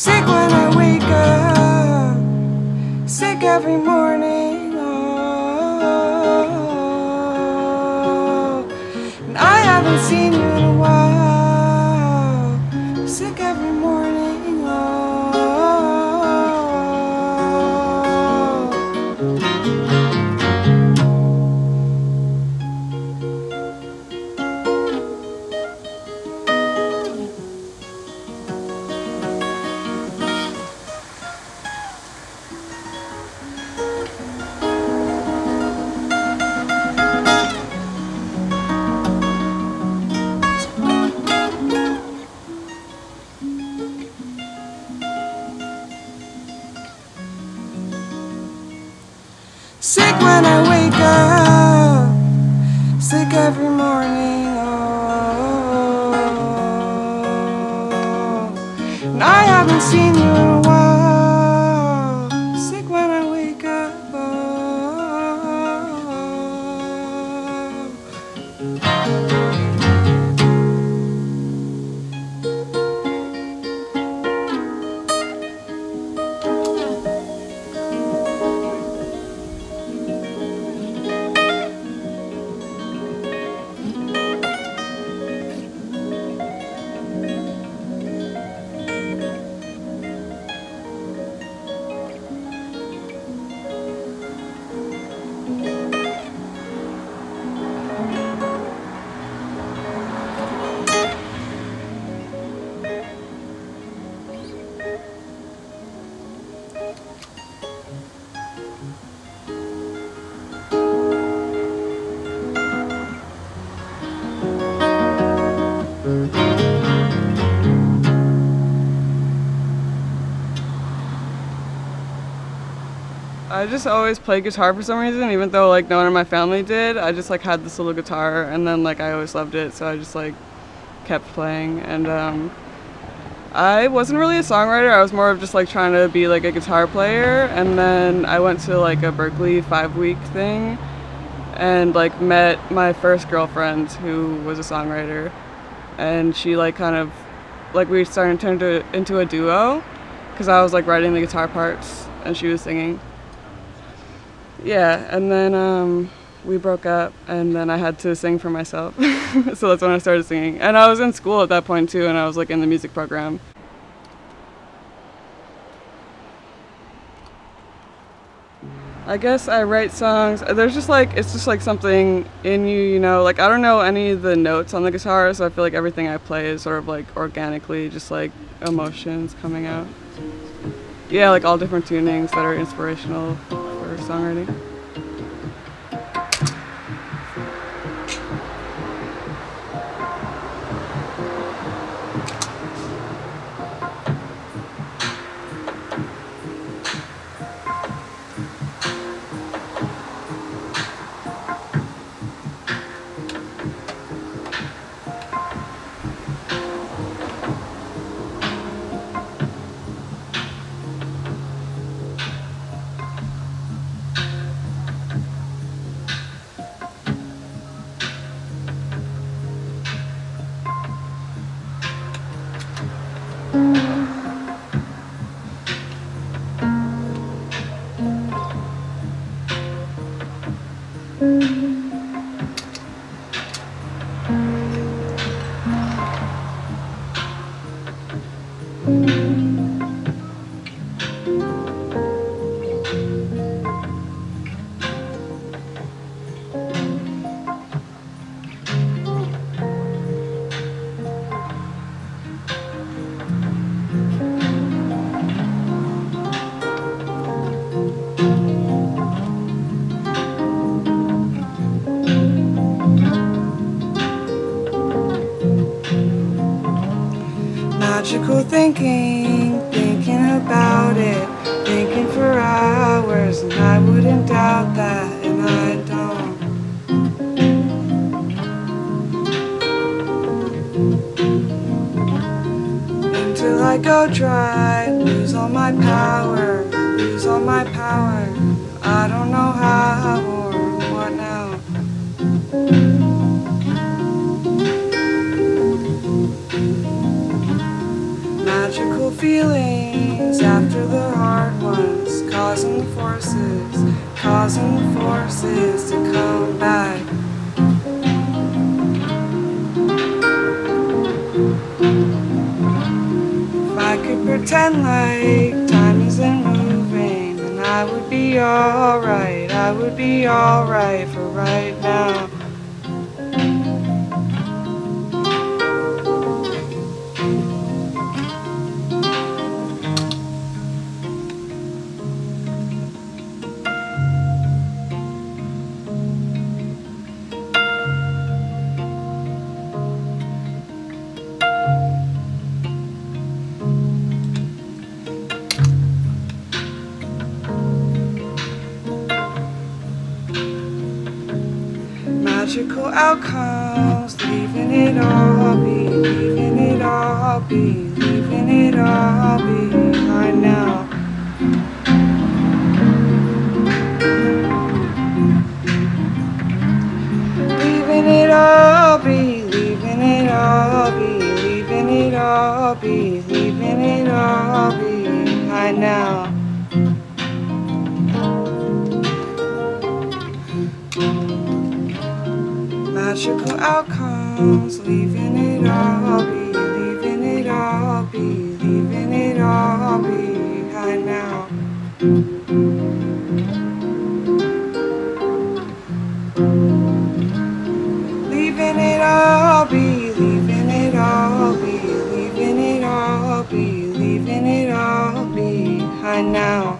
Sick when I wake up, sick every morning. Oh, and I haven't seen you in a while. When I wake up, sick every morning. Oh, and I haven't seen you in a while. I just always played guitar for some reason, even though like no one in my family did. I just like had this little guitar, and then like I always loved it, so I just like kept playing. And um, I wasn't really a songwriter. I was more of just like trying to be like a guitar player. And then I went to like a Berklee five week thing, and like met my first girlfriend who was a songwriter, and she like kind of like we started to turn to, into a duo, because I was like writing the guitar parts and she was singing. Yeah, and then um, we broke up, and then I had to sing for myself. so that's when I started singing. And I was in school at that point too, and I was like in the music program. I guess I write songs. There's just like it's just like something in you, you know. Like I don't know any of the notes on the guitar, so I feel like everything I play is sort of like organically, just like emotions coming out. Yeah, like all different tunings that are inspirational for songwriting. Magical thinking, thinking about it, thinking for hours, and I wouldn't doubt that, and I don't. Until I go dry, lose all my power, lose all my power. I don't know how or what now. Magical feelings after the hard ones, causing forces, causing forces to come back. If I could pretend like time isn't moving, then I would be alright. I would be alright for right now. Magical outcomes, leaving it all be, leaving it all be, leaving it all behind now. Leaving it all be, leaving it all be, leaving it all be, Magical outcomes, leaving it all be, leaving it all be, leaving it all behind now. Leaving it all be, leaving it all be, leaving it all be, leaving it all behind now.